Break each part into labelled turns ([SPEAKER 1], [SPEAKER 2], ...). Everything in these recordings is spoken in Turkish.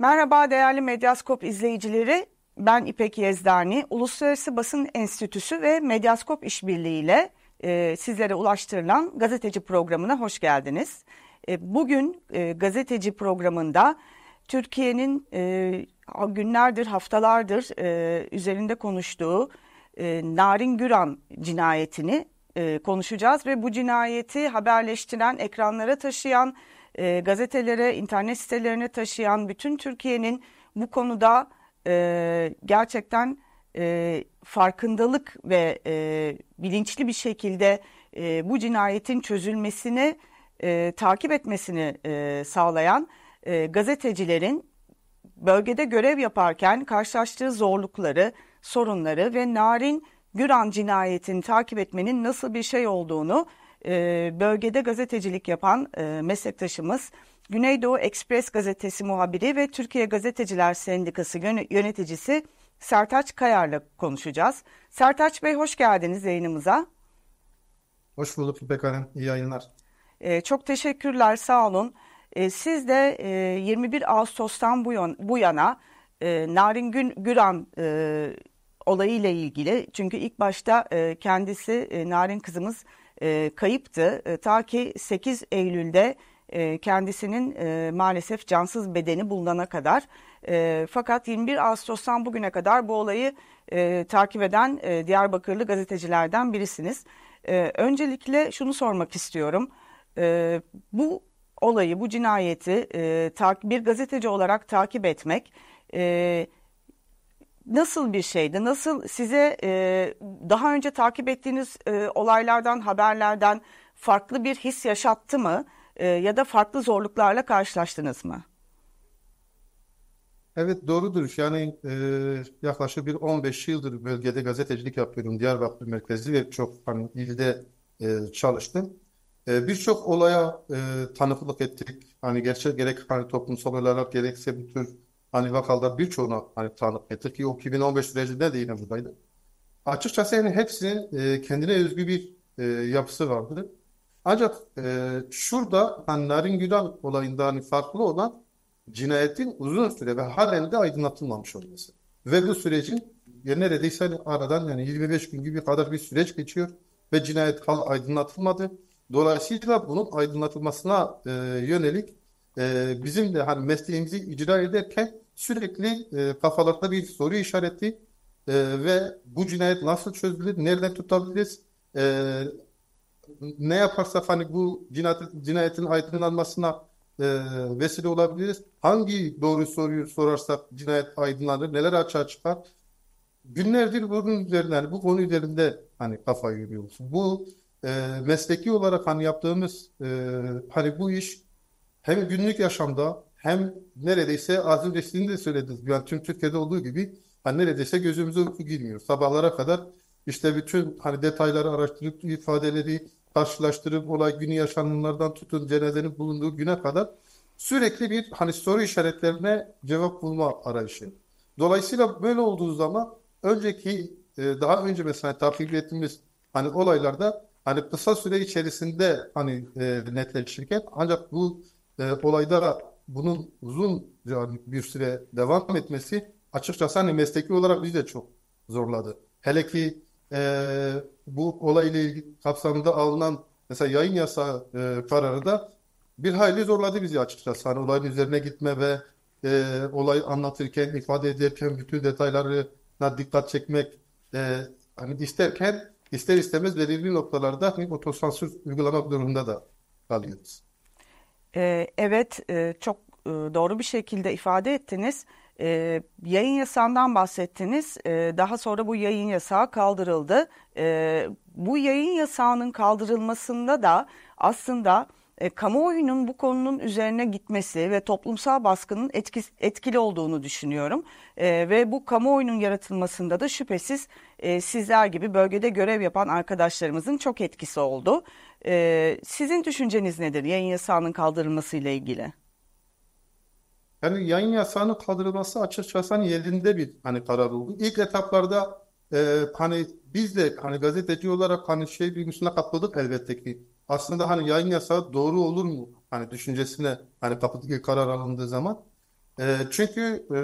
[SPEAKER 1] Merhaba değerli Medyaskop izleyicileri. Ben İpek Yezdani. Uluslararası Basın Enstitüsü ve Medyaskop İşbirliği ile e, sizlere ulaştırılan gazeteci programına hoş geldiniz. E, bugün e, gazeteci programında Türkiye'nin e, günlerdir, haftalardır e, üzerinde konuştuğu e, Narin Güran cinayetini e, konuşacağız ve bu cinayeti haberleştiren, ekranlara taşıyan, e, gazetelere, internet sitelerine taşıyan bütün Türkiye'nin bu konuda e, gerçekten e, farkındalık ve e, bilinçli bir şekilde e, bu cinayetin çözülmesini e, takip etmesini e, sağlayan e, gazetecilerin bölgede görev yaparken karşılaştığı zorlukları, sorunları ve Narin Güran cinayetini takip etmenin nasıl bir şey olduğunu e, bölgede gazetecilik yapan e, meslektaşımız Güneydoğu Ekspres gazetesi muhabiri ve Türkiye Gazeteciler Sendikası yöneticisi Sertaç Kayar'la konuşacağız. Sertaç Bey hoş geldiniz yayınımıza.
[SPEAKER 2] Hoş bulduk İpek Hanım. İyi yayınlar.
[SPEAKER 1] Ee, çok teşekkürler, sağ olun. Ee, siz de e, 21 Ağustos'tan bu, yan, bu yana e, Narin Gün, Güran e, olayıyla ilgili çünkü ilk başta e, kendisi e, Narin kızımız e, kayıptı. E, ta ki 8 Eylül'de e, kendisinin e, maalesef cansız bedeni bulunana kadar. E, fakat 21 Ağustos'tan bugüne kadar bu olayı e, takip eden e, Diyarbakırlı gazetecilerden birisiniz. E, öncelikle şunu sormak istiyorum. E, bu olayı, bu cinayeti e, bir gazeteci olarak takip etmek e, nasıl bir şeydi? Nasıl size e, daha önce takip ettiğiniz e, olaylardan, haberlerden farklı bir his yaşattı mı? E, ya da farklı zorluklarla karşılaştınız mı?
[SPEAKER 2] Evet doğrudur. Yani e, yaklaşık bir 15 yıldır bölgede gazetecilik yapıyorum. Diyarbakır merkezli ve çok hani ilde e, çalıştım. E, Birçok olaya e, tanıklık ettik. Hani gerçek gerek hani toplumsal olarak gerekse bir tür hani vakalar birçoğuna hani tanık ettik ki o 2015 sürecinde de yine buradaydı. Açıkçası yani hepsinin e, kendine özgü bir e, yapısı vardı. Ancak e, şurada hani Narin Güran olayında hani farklı olan cinayetin uzun süre ve halen de aydınlatılmamış olması. Ve bu sürecin ya neredeyse hani aradan yani 25 gün gibi kadar bir süreç geçiyor ve cinayet hal aydınlatılmadı. Dolayısıyla bunun aydınlatılmasına e, yönelik e, bizim de hani mesleğimizi icra ederken sürekli e, kafalarda bir soru işareti e, ve bu cinayet nasıl çözülür, nereden tutabiliriz, e, ne yaparsak hani bu cinayet, cinayetin aydınlanmasına e, vesile olabiliriz. Hangi doğru soruyu sorarsak cinayet aydınlanır, neler açığa çıkar. Günlerdir bunun üzerinde, yani bu konu üzerinde hani kafayı yoruyoruz. Bu e, mesleki olarak hani yaptığımız e, hani bu iş hem günlük yaşamda hem neredeyse az önce sizin de söylediniz. Yani tüm Türkiye'de olduğu gibi hani neredeyse gözümüze uyku girmiyor. Sabahlara kadar işte bütün hani detayları araştırıp ifadeleri karşılaştırıp olay günü yaşananlardan tutun cenazenin bulunduğu güne kadar sürekli bir hani soru işaretlerine cevap bulma arayışı. Dolayısıyla böyle olduğu zaman önceki e, daha önce mesela takip ettiğimiz hani olaylarda hani kısa süre içerisinde hani e, netleşirken ancak bu e, olayda bunun uzun bir süre devam etmesi açıkçası hani mesleki olarak bizi de çok zorladı. Hele ki e, bu olayla ilgili kapsamında alınan mesela yayın yasağı e, kararı da bir hayli zorladı bizi açıkçası. Hani olayın üzerine gitme ve e, olayı anlatırken, ifade ederken bütün detaylarına dikkat çekmek e, hani isterken ister istemez belirli noktalarda hani otosansür uygulamak durumunda da kalıyoruz.
[SPEAKER 1] Ee, evet, e, çok e, doğru bir şekilde ifade ettiniz. E, yayın yasağından bahsettiniz. E, daha sonra bu yayın yasağı kaldırıldı. Bu yayın yasağının kaldırılmasında da aslında e, kamuoyunun bu konunun üzerine gitmesi ve toplumsal baskının etkis, etkili olduğunu düşünüyorum. E, ve bu kamuoyunun yaratılmasında da şüphesiz e, sizler gibi bölgede görev yapan arkadaşlarımızın çok etkisi oldu. E, sizin düşünceniz nedir yayın yasağının kaldırılması ile ilgili?
[SPEAKER 2] Yani yayın yasağının kaldırılması açıkçası hani yerinde bir hani karar oldu. İlk etaplarda e, hani biz de hani gazeteci olarak hani şey duygusuna kapıldık elbette ki. Aslında hani yayın yasağı doğru olur mu? Hani düşüncesine hani kapıldık ilk karar alındığı zaman. E, çünkü e,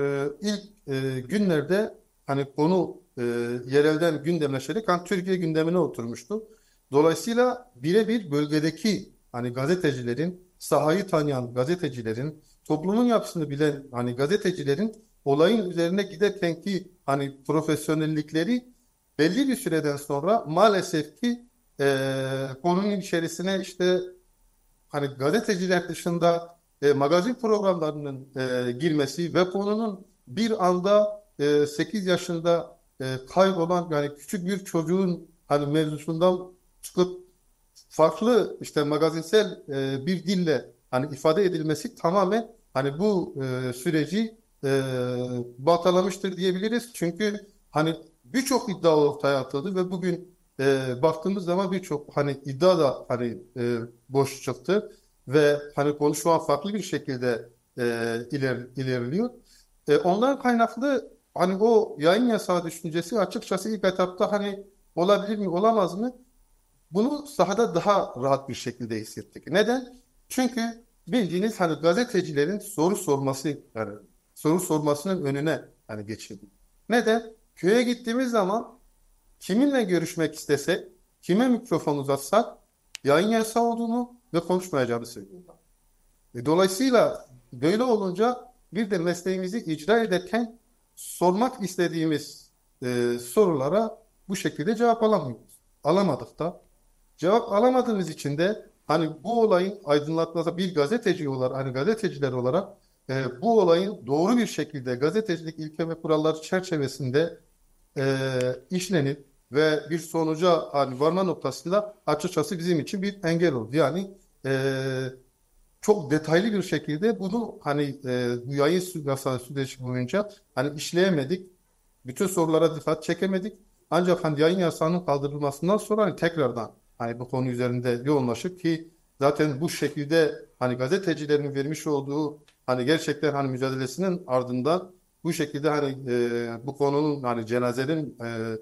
[SPEAKER 2] ilk e, günlerde hani konu e, yerelden gündemleşerek hani Türkiye gündemine oturmuştu. Dolayısıyla birebir bölgedeki hani gazetecilerin, sahayı tanıyan gazetecilerin, toplumun yapısını bilen hani gazetecilerin olayın üzerine giderken ki hani profesyonellikleri belli bir süreden sonra maalesef ki e, konunun içerisine işte hani gazeteciler dışında e, magazin programlarının e, girmesi ve konunun bir anda e, 8 yaşında e, kaybolan yani küçük bir çocuğun hani mevzusundan çıkıp farklı işte magazinsel e, bir dille hani ifade edilmesi tamamen hani bu e, süreci e, baltalamıştır diyebiliriz. Çünkü hani birçok iddia ortaya atıldı ve bugün e, baktığımız zaman birçok hani iddia da hani e, boş çıktı ve hani konu farklı bir şekilde e, iler, ilerliyor. E, ondan kaynaklı hani o yayın yasağı düşüncesi açıkçası ilk etapta hani olabilir mi olamaz mı? Bunu sahada daha rahat bir şekilde hissettik. Neden? Çünkü bildiğiniz hani gazetecilerin soru sorması yani soru sormasının önüne hani geçildi. Neden? Köye gittiğimiz zaman kiminle görüşmek istesek, kime mikrofon uzatsak yayın yasağı olduğunu ve konuşmayacağını söylüyorlar. E, dolayısıyla böyle olunca bir de mesleğimizi icra ederken sormak istediğimiz e, sorulara bu şekilde cevap alamıyoruz. Alamadık da. Cevap alamadığımız için de hani bu olayın aydınlatması bir gazeteci olarak hani gazeteciler olarak e, bu olayın doğru bir şekilde gazetecilik ilke ve kuralları çerçevesinde e, işlenip ve bir sonuca hani varma noktasında açıkçası bizim için bir engel oldu. Yani e, çok detaylı bir şekilde bunu hani e, yayın yasağı süreci boyunca hani işleyemedik. Bütün sorulara dikkat çekemedik. Ancak hani yayın yasağının kaldırılmasından sonra hani tekrardan hani bu konu üzerinde yoğunlaşıp ki zaten bu şekilde hani gazetecilerin vermiş olduğu hani gerçekten hani mücadelesinin ardından bu şekilde hani e, bu konunun hani cenazenin e,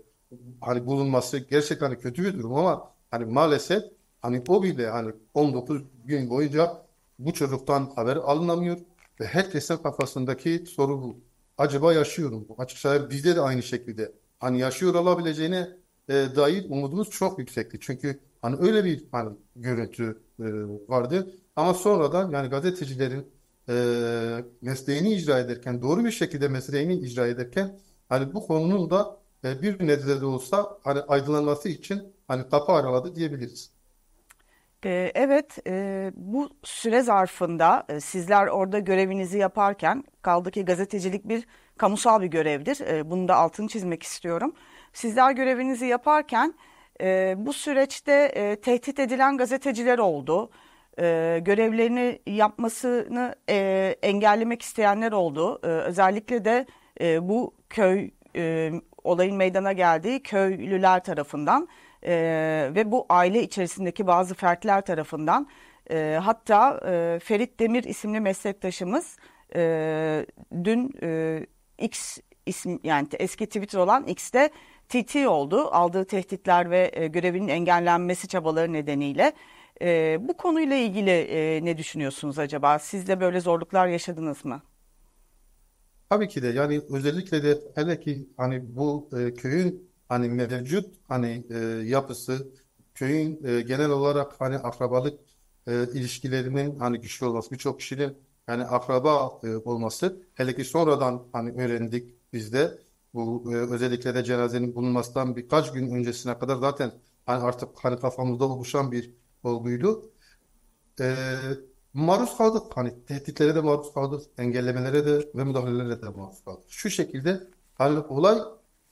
[SPEAKER 2] hani bulunması gerçekten hani kötü bir durum ama hani maalesef hani o bile hani 19 gün boyunca bu çocuktan haber alınamıyor ve herkesin kafasındaki soru bu. Acaba yaşıyorum mu? Açıkçası bizde de aynı şekilde hani yaşıyor olabileceğine e, dair umudumuz çok yüksekti. Çünkü hani öyle bir hani görüntü e, vardı. Ama sonradan yani gazetecilerin e, mesleğini icra ederken, doğru bir şekilde mesleğini icra ederken hani bu konunun da e, bir nebze de olsa hani aydınlanması için hani kapı araladı diyebiliriz.
[SPEAKER 1] Ee, evet, e, bu süre zarfında e, sizler orada görevinizi yaparken kaldı ki gazetecilik bir kamusal bir görevdir. E, bunu da altını çizmek istiyorum. Sizler görevinizi yaparken bu süreçte tehdit edilen gazeteciler oldu. Görevlerini yapmasını engellemek isteyenler oldu. Özellikle de bu köy olayın meydana geldiği köylüler tarafından e, ve bu aile içerisindeki bazı fertler tarafından e, hatta e, Ferit Demir isimli meslektaşımız e, dün e, X isim yani eski Twitter olan X'te TT oldu. Aldığı tehditler ve e, görevinin engellenmesi çabaları nedeniyle. E, bu konuyla ilgili e, ne düşünüyorsunuz acaba? Siz de böyle zorluklar yaşadınız mı?
[SPEAKER 2] Tabii ki de yani özellikle de hele ki hani bu e, köyün hani mevcut hani e, yapısı köyün e, genel olarak hani akrabalık e, ilişkilerinin hani güçlü olması birçok kişinin yani akraba e, olması hele ki sonradan hani öğrendik biz de bu e, özellikle de cenazenin bulunmasından birkaç gün öncesine kadar zaten hani artık hani kafamızda oluşan bir olguydu. E, maruz kaldık. Hani tehditlere de maruz kaldık. Engellemelere de ve müdahalelere de maruz kaldık. Şu şekilde hani olay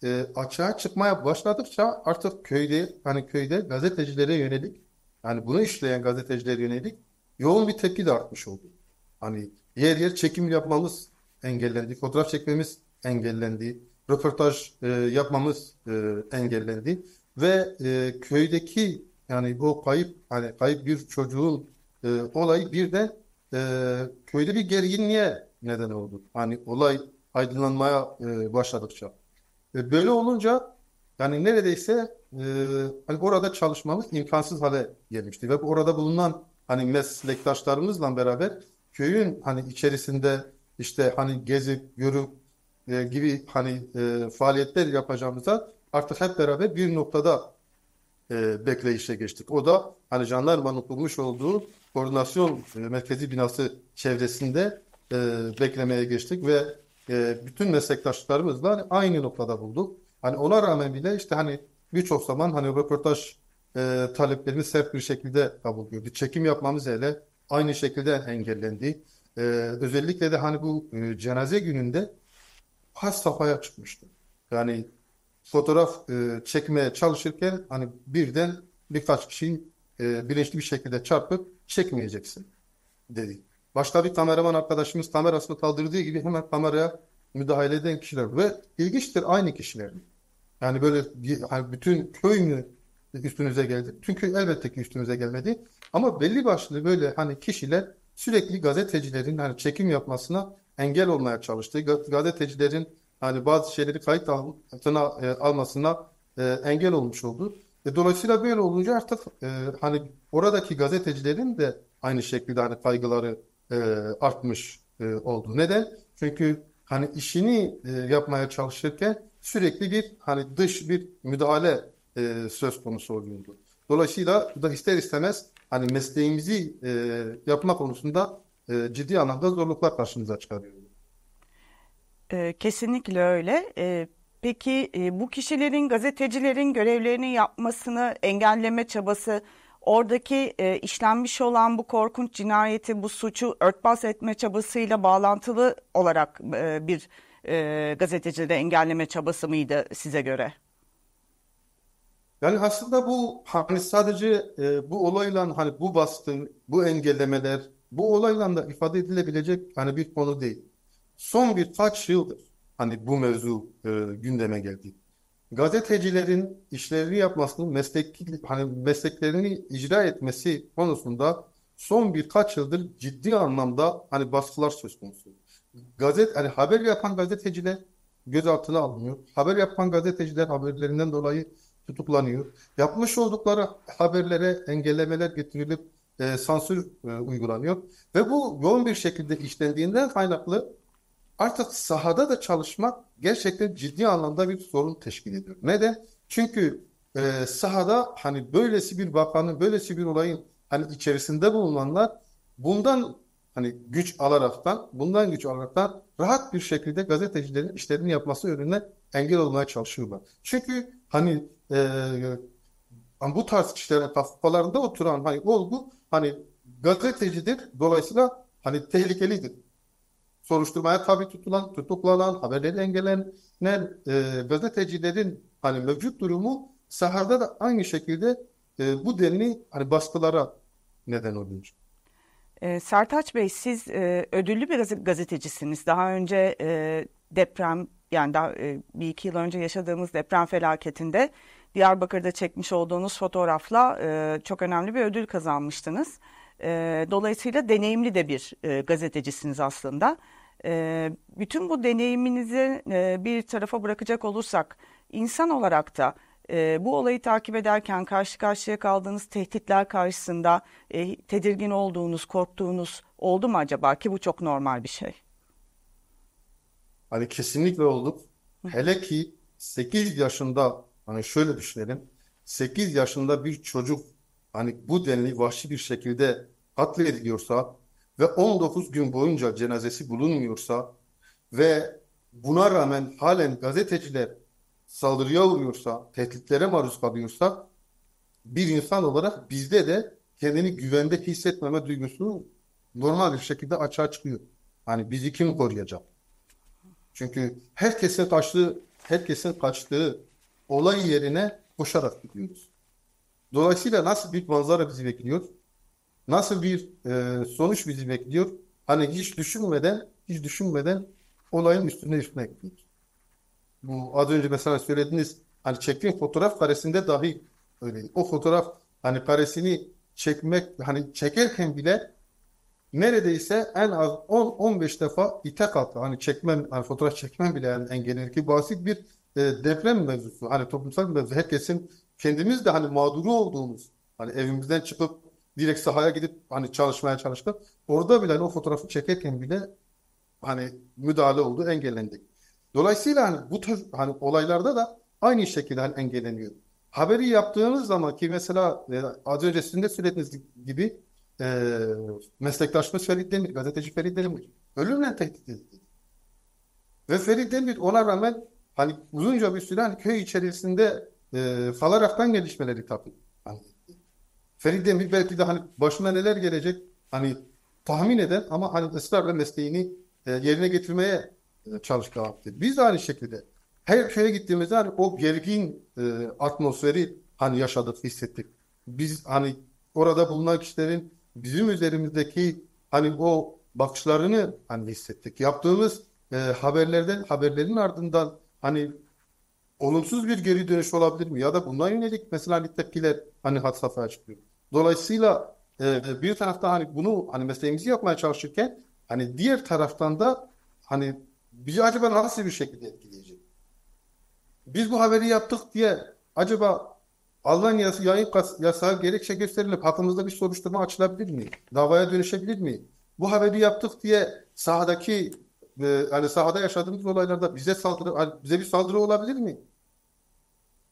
[SPEAKER 2] e, açığa çıkmaya başladıkça artık köyde hani köyde gazetecilere yönelik yani bunu işleyen gazetecilere yönelik yoğun bir tepki de artmış oldu. Hani yer yer çekim yapmamız engellendi, fotoğraf çekmemiz engellendi, röportaj e, yapmamız e, engellendi ve e, köydeki yani bu kayıp hani kayıp bir çocuğun e, olayı birden e, köyde bir gerginliğe neden oldu. Hani olay aydınlanmaya e, başladıkça. E, böyle olunca yani neredeyse e, hani orada çalışmamız imkansız hale gelmişti ve orada bulunan hani meslektaşlarımızla beraber köyün hani içerisinde işte hani gezip, görüp e, gibi hani e, faaliyetler yapacağımıza artık hep beraber bir noktada e, bekleyişe geçtik. O da hani jandarmanın kurmuş olduğu koordinasyon e, merkezi binası çevresinde e, beklemeye geçtik ve e, bütün meslektaşlarımızla aynı noktada bulduk. Hani ona rağmen bile işte hani birçok zaman hani röportaj e, taleplerimiz sert bir şekilde kabul gördü. Çekim yapmamız hele aynı şekilde engellendi. E, özellikle de hani bu e, cenaze gününde has safhaya çıkmıştı. Yani fotoğraf e, çekmeye çalışırken hani birden birkaç kişi e, bilinçli bir şekilde çarpıp çekmeyeceksin dedi. Başta bir kameraman arkadaşımız kamerasını kaldırdığı gibi hemen kameraya müdahale eden kişiler ve ilginçtir aynı kişiler. Yani böyle hani bütün köy mü üstünüze geldi? Çünkü elbette ki üstünüze gelmedi. Ama belli başlı böyle hani kişiler sürekli gazetecilerin hani çekim yapmasına engel olmaya çalıştı. Gazetecilerin hani bazı şeyleri kayıt altına e, almasına e, engel olmuş oldu. E, dolayısıyla böyle olunca artık e, hani oradaki gazetecilerin de aynı şekilde hani kaygıları e, artmış e, oldu. Neden? Çünkü hani işini e, yapmaya çalışırken sürekli bir hani dış bir müdahale e, söz konusu oluyordu. Dolayısıyla da ister istemez hani mesleğimizi e, yapma konusunda e, ciddi anlamda zorluklar karşımıza çıkarıyor.
[SPEAKER 1] E, kesinlikle öyle. E, peki e, bu kişilerin gazetecilerin görevlerini yapmasını engelleme çabası oradaki e, işlenmiş olan bu korkunç cinayeti, bu suçu örtbas etme çabasıyla bağlantılı olarak e, bir gazetecide engelleme çabası mıydı size göre?
[SPEAKER 2] Yani aslında bu hani sadece e, bu olayla hani bu baskı, bu engellemeler, bu olayla da ifade edilebilecek hani bir konu değil. Son birkaç yıldır hani bu mevzu e, gündeme geldi. Gazetecilerin işlerini yapmasını, meslek hani mesleklerini icra etmesi konusunda son birkaç yıldır ciddi anlamda hani baskılar söz konusu. Gazet hani haber yapan gazeteciler gözaltına alınıyor. Haber yapan gazeteciler haberlerinden dolayı tutuklanıyor. Yapmış oldukları haberlere engellemeler getirilip e, sansür e, uygulanıyor. Ve bu yoğun bir şekilde işlendiğinden kaynaklı artık sahada da çalışmak gerçekten ciddi anlamda bir sorun teşkil ediyor. Neden? Çünkü e, sahada hani böylesi bir vakanın, böylesi bir olayın hani içerisinde bulunanlar bundan hani güç alaraktan, bundan güç alaraktan rahat bir şekilde gazetecilerin işlerini yapması önüne engel olmaya çalışıyorlar. Çünkü hani e, bu tarz kişilerin kafalarında oturan hani olgu hani gazetecidir. Dolayısıyla hani tehlikelidir. Soruşturmaya tabi tutulan, tutuklanan, haberleri engellenen e, gazetecilerin hani mevcut durumu sahada da aynı şekilde e, bu denli hani baskılara neden oluyor.
[SPEAKER 1] E, Sertaç Bey siz e, ödüllü bir gazetecisiniz. Daha önce e, deprem yani daha e, bir iki yıl önce yaşadığımız deprem felaketinde Diyarbakır'da çekmiş olduğunuz fotoğrafla e, çok önemli bir ödül kazanmıştınız. E, dolayısıyla deneyimli de bir e, gazetecisiniz aslında. E, bütün bu deneyiminizi e, bir tarafa bırakacak olursak insan olarak da e, bu olayı takip ederken karşı karşıya kaldığınız tehditler karşısında e, tedirgin olduğunuz, korktuğunuz oldu mu acaba ki bu çok normal bir şey?
[SPEAKER 2] Hani kesinlikle olduk. Hele ki 8 yaşında hani şöyle düşünelim. 8 yaşında bir çocuk hani bu denli vahşi bir şekilde katlediliyorsa ve 19 gün boyunca cenazesi bulunmuyorsa ve buna rağmen halen gazeteciler saldırıya uğruyorsa, tehditlere maruz kalıyorsa bir insan olarak bizde de kendini güvende hissetmeme duygusu normal bir şekilde açığa çıkıyor. Hani bizi kim koruyacak? Çünkü herkesin kaçtığı, herkesin kaçtığı olay yerine koşarak gidiyoruz. Dolayısıyla nasıl bir manzara bizi bekliyor? Nasıl bir e, sonuç bizi bekliyor? Hani hiç düşünmeden, hiç düşünmeden olayın üstüne üstüne gidiyoruz. Bu az önce mesela söylediğiniz hani çektiğim fotoğraf karesinde dahi öyle. O fotoğraf hani karesini çekmek hani çekerken bile neredeyse en az 10-15 defa ite kalktı. Hani çekmem, hani fotoğraf çekmem bile yani engellenir ki basit bir e, deprem mevzusu. Hani toplumsal bir mevzu. Herkesin kendimiz de hani mağduru olduğumuz hani evimizden çıkıp direkt sahaya gidip hani çalışmaya çalıştık. Orada bile hani o fotoğrafı çekerken bile hani müdahale oldu, engellendi. Dolayısıyla hani bu tür hani olaylarda da aynı şekilde hani engelleniyor. Haberi yaptığınız zaman ki mesela e, az önce sizin de söylediğiniz gibi e, meslektaşımız Ferit Demir, gazeteci Ferit Demir ölümle tehdit edildi. Ve Ferit Demir ona rağmen hani uzunca bir süre hani köy içerisinde e, falaraktan gelişmeleri tabii. Hani, Ferit Demir belki de hani başına neler gelecek hani tahmin eden ama hani ısrarla mesleğini e, yerine getirmeye e, çalışkan. Biz de aynı şekilde her köye gittiğimizde hani o gergin e, atmosferi hani yaşadık, hissettik. Biz hani orada bulunan kişilerin bizim üzerimizdeki hani o bakışlarını hani hissettik. Yaptığımız e, haberlerden haberlerin ardından hani olumsuz bir geri dönüş olabilir mi? Ya da bundan yönelik mesela hani tepkiler hani had safhaya çıkıyor. Dolayısıyla e, bir tarafta hani bunu hani mesleğimizi yapmaya çalışırken hani diğer taraftan da hani bizi acaba nasıl bir şekilde etkileyecek? Biz bu haberi yaptık diye acaba alınan yas yayın yasağı gerekçe gösterilip hakkımızda bir soruşturma açılabilir mi? Davaya dönüşebilir mi? Bu haberi yaptık diye sahadaki e, hani sahada yaşadığımız olaylarda bize saldırı hani bize bir saldırı olabilir mi?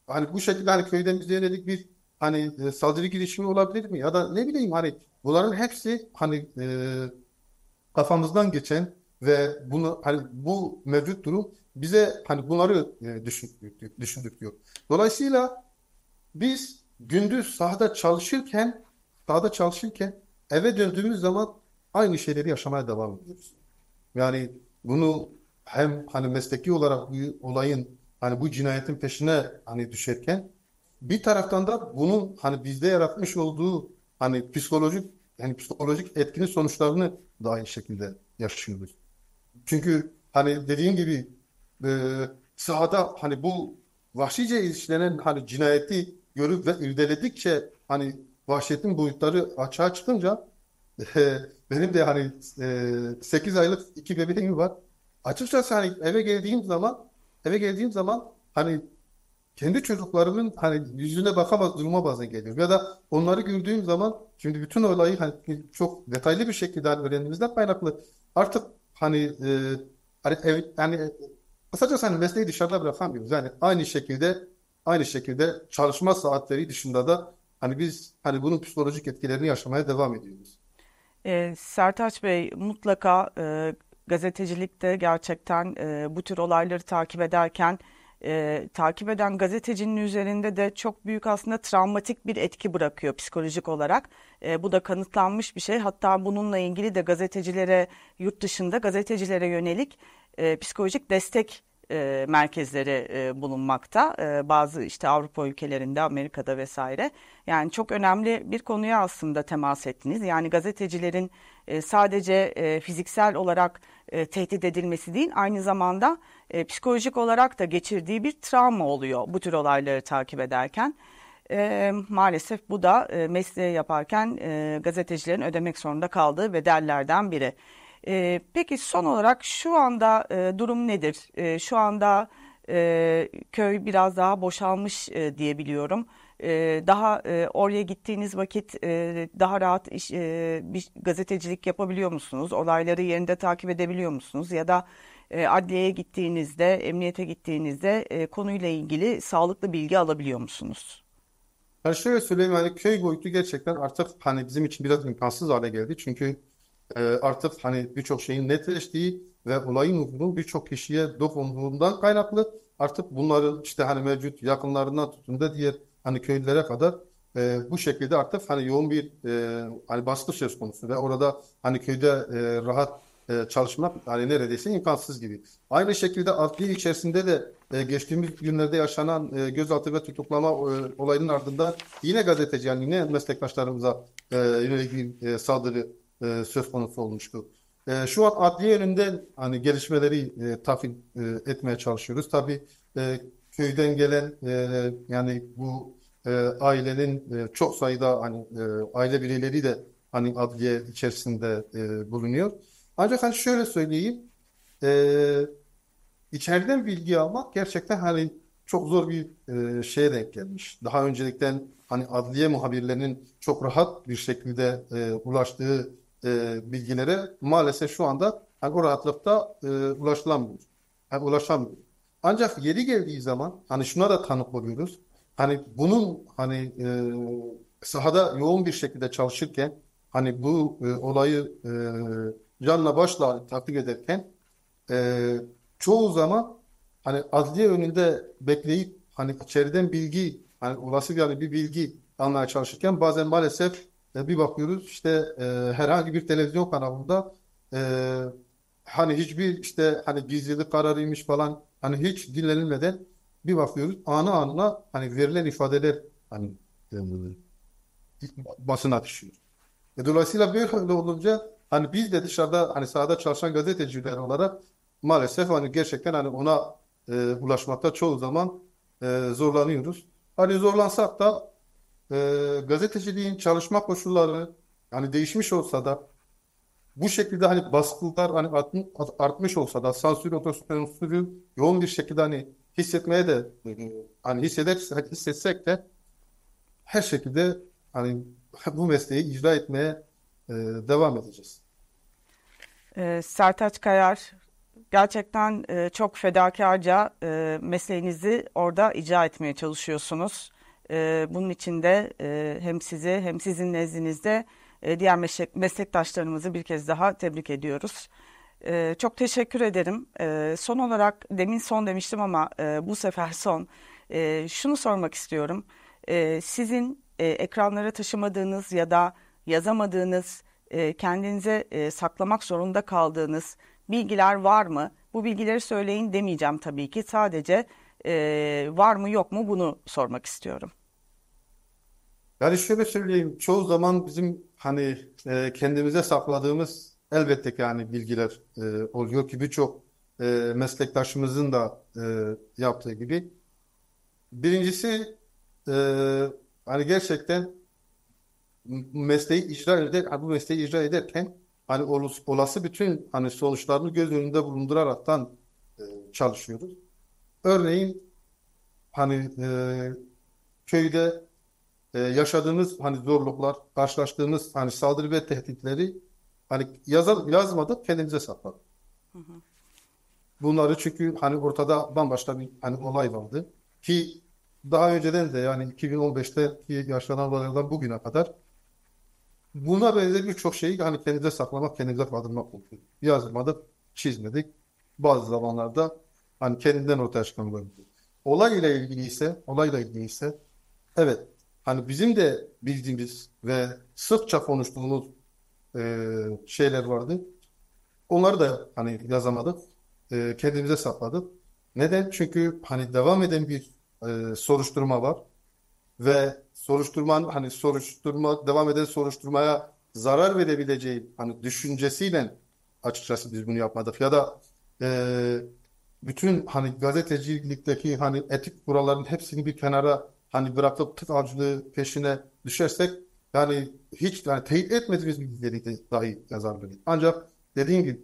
[SPEAKER 2] Hani bu şekilde hani köyden bize yönelik bir hani e, saldırı girişimi olabilir mi? Ya da ne bileyim hani bunların hepsi hani e, kafamızdan geçen ve bunu hani bu mevcut durum bize hani bunları e, düşündürtüyor. Dolayısıyla biz gündüz sahada çalışırken sahada çalışırken eve döndüğümüz zaman aynı şeyleri yaşamaya devam ediyoruz. Yani bunu hem hani mesleki olarak bu olayın hani bu cinayetin peşine hani düşerken bir taraftan da bunun hani bizde yaratmış olduğu hani psikolojik yani psikolojik etkinin sonuçlarını da aynı şekilde yaşıyoruz. Çünkü hani dediğim gibi e, sahada hani bu vahşice işlenen hani cinayeti görüp ve irdeledikçe hani vahşetin boyutları açığa çıkınca e, benim de hani e, 8 aylık iki bebeğim var. Açıkçası hani eve geldiğim zaman eve geldiğim zaman hani kendi çocuklarımın hani yüzüne bakamaz duruma bazen geliyor. Ya da onları gördüğüm zaman şimdi bütün olayı hani çok detaylı bir şekilde hani öğrendiğimizden kaynaklı artık hani e, hani ev, yani kısacası hani mesleği dışarıda bırakamıyoruz. Yani aynı şekilde aynı şekilde çalışma saatleri dışında da hani biz hani bunun psikolojik etkilerini yaşamaya devam ediyoruz.
[SPEAKER 1] E, Sertaç Bey mutlaka e, gazetecilikte gerçekten e, bu tür olayları takip ederken e, takip eden gazetecinin üzerinde de çok büyük aslında travmatik bir etki bırakıyor psikolojik olarak. E, bu da kanıtlanmış bir şey. Hatta bununla ilgili de gazetecilere yurt dışında gazetecilere yönelik e, psikolojik destek e, merkezleri e, bulunmakta. E, bazı işte Avrupa ülkelerinde, Amerika'da vesaire. Yani çok önemli bir konuya aslında temas ettiniz. Yani gazetecilerin e, sadece e, fiziksel olarak e, tehdit edilmesi değil, aynı zamanda psikolojik olarak da geçirdiği bir travma oluyor bu tür olayları takip ederken. E, maalesef bu da e, mesleği yaparken e, gazetecilerin ödemek zorunda kaldığı bedellerden biri. E, peki son olarak şu anda e, durum nedir? E, şu anda e, köy biraz daha boşalmış e, diyebiliyorum. E, daha e, oraya gittiğiniz vakit e, daha rahat iş, bir gazetecilik yapabiliyor musunuz? Olayları yerinde takip edebiliyor musunuz? Ya da adliyeye gittiğinizde, emniyete gittiğinizde konuyla ilgili sağlıklı bilgi alabiliyor musunuz?
[SPEAKER 2] Yani şöyle söyleyeyim hani köy boyutu gerçekten artık hani bizim için biraz imkansız hale geldi. Çünkü artık hani birçok şeyin netleştiği ve olayın ufkunun birçok kişiye dokunduğundan kaynaklı artık bunların işte hani mevcut yakınlarından tutun da diğer hani köylere kadar e, bu şekilde artık hani yoğun bir e, hani baskı söz konusu ve orada hani köyde e, rahat e, çalışmak hani neredeyse imkansız gibi. Aynı şekilde adliye içerisinde de e, geçtiğimiz günlerde yaşanan e, gözaltı ve tutuklama e, olayının ardından yine gazeteci yani yine meslektaşlarımıza e, yönelik bir e, saldırı e, söz konusu olmuştu. E, şu an adliye yönünden hani gelişmeleri e, takip e, etmeye çalışıyoruz. Tabii e, köyden gelen e, yani bu e, ailenin e, çok sayıda hani e, aile bireyleri de hani adliye içerisinde e, bulunuyor. Ancak hani şöyle söyleyeyim, e, içeriden bilgi almak gerçekten hani çok zor bir e, şeye denk gelmiş. Daha öncelikten hani adliye muhabirlerinin çok rahat bir şekilde e, ulaştığı e, bilgilere maalesef şu anda hani o rahatlıkta e, ulaşılamıyor. Yani ulaşamıyor. Ancak yeri geldiği zaman hani şuna da tanık oluyoruz. Hani bunun hani e, sahada yoğun bir şekilde çalışırken hani bu e, olayı e, canla başla takip ederken e, çoğu zaman hani adliye önünde bekleyip hani içeriden bilgi hani olası yani bir bilgi almaya çalışırken bazen maalesef e, bir bakıyoruz işte e, herhangi bir televizyon kanalında e, hani hiçbir işte hani gizlilik kararıymış falan hani hiç dinlenilmeden bir bakıyoruz anı anına hani verilen ifadeler hani e, basına düşüyor. E, dolayısıyla böyle olunca hani biz de dışarıda hani sahada çalışan gazeteciler olarak maalesef hani gerçekten hani ona e, ulaşmakta çoğu zaman e, zorlanıyoruz. Hani zorlansak da e, gazeteciliğin çalışma koşulları hani değişmiş olsa da bu şekilde hani baskılar hani artmış olsa da sansür otosensürü yoğun bir şekilde hani hissetmeye de hani hisseder, hissetsek de her şekilde hani bu mesleği icra etmeye e, devam edeceğiz.
[SPEAKER 1] E, Sertaç Kayar gerçekten e, çok fedakarca e, mesleğinizi orada icra etmeye çalışıyorsunuz. E, bunun için de e, hem sizi hem sizin nezdinizde e, diğer meslek, meslektaşlarımızı bir kez daha tebrik ediyoruz. E, çok teşekkür ederim. E, son olarak demin son demiştim ama e, bu sefer son. E, şunu sormak istiyorum. E, sizin e, ekranlara taşımadığınız ya da yazamadığınız, e, kendinize e, saklamak zorunda kaldığınız bilgiler var mı? Bu bilgileri söyleyin demeyeceğim tabii ki. Sadece e, var mı yok mu bunu sormak istiyorum.
[SPEAKER 2] Yani şöyle söyleyeyim, çoğu zaman bizim hani e, kendimize sakladığımız elbette ki yani bilgiler e, oluyor ki birçok e, meslektaşımızın da e, yaptığı gibi. Birincisi e, hani gerçekten mesleği icra eder, bu mesleği icra ederken hani olası bütün hani sonuçlarını göz önünde bulunduraraktan e, çalışıyoruz. Örneğin hani e, köyde e, yaşadığımız hani zorluklar, karşılaştığımız hani saldırı ve tehditleri hani yazar, yazmadık kendimize sakladık. Hı hı. Bunları çünkü hani ortada bambaşka bir hani olay vardı ki daha önceden de yani 2015'te yaşanan olaylardan bugüne kadar buna benzer birçok şeyi hani kendimize saklamak, kendimize kaldırmak oldu. Yazmadık, çizmedik. Bazı zamanlarda hani kendinden ortaya çıkan olabilir. Olay ile ilgili ise, olayla ilgili ise evet hani bizim de bildiğimiz ve sıkça konuştuğumuz e, şeyler vardı. Onları da hani yazamadık. E, kendimize sakladık. Neden? Çünkü hani devam eden bir e, soruşturma var ve soruşturmanın hani soruşturma devam eden soruşturmaya zarar verebileceği hani düşüncesiyle açıkçası biz bunu yapmadık ya da e, bütün hani gazetecilikteki hani etik kuralların hepsini bir kenara hani bırakıp tık avcılığı peşine düşersek yani hiç yani teyit etmediğimiz bilgileri dahi yazabiliriz. Ancak dediğim gibi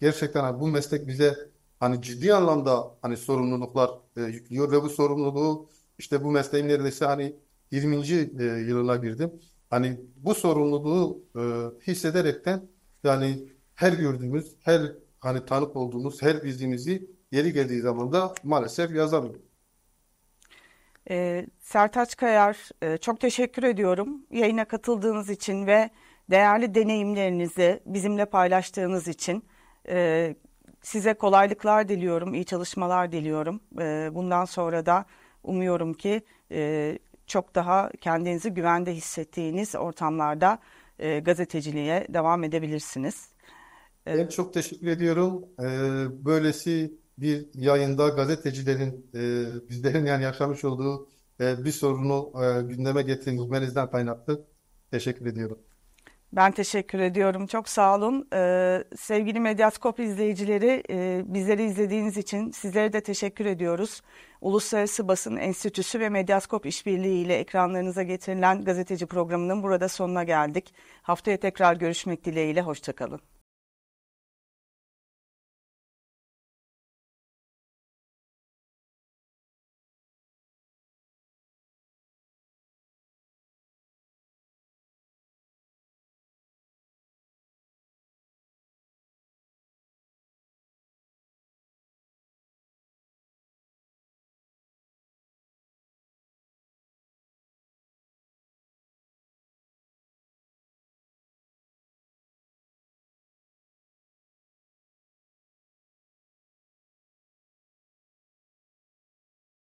[SPEAKER 2] gerçekten hani bu meslek bize hani ciddi anlamda hani sorumluluklar e, yüklüyor ve bu sorumluluğu işte bu mesleğin neredeyse hani 20. E, yılına girdim. Hani bu sorumluluğu e, hissederekten yani her gördüğümüz, her hani tanık olduğumuz her bildiğimizi yeri geldiği zaman da maalesef yazamıyoruz.
[SPEAKER 1] E, Sertaç Kayar e, çok teşekkür ediyorum yayına katıldığınız için ve değerli deneyimlerinizi bizimle paylaştığınız için. E, size kolaylıklar diliyorum, iyi çalışmalar diliyorum. E, bundan sonra da umuyorum ki e, çok daha kendinizi güvende hissettiğiniz ortamlarda e, gazeteciliğe devam edebilirsiniz.
[SPEAKER 2] Ben çok teşekkür ediyorum. Böylesi bir yayında gazetecilerin e, bizlerin yani yaşamış olduğu e, bir sorunu e, gündeme getirmenizden kaynaklı teşekkür ediyorum.
[SPEAKER 1] Ben teşekkür ediyorum. Çok sağ olun. Ee, sevgili Medyaskop izleyicileri e, bizleri izlediğiniz için sizlere de teşekkür ediyoruz. Uluslararası Basın Enstitüsü ve Medyaskop İşbirliği ile ekranlarınıza getirilen gazeteci programının burada sonuna geldik. Haftaya tekrar görüşmek dileğiyle. Hoşçakalın.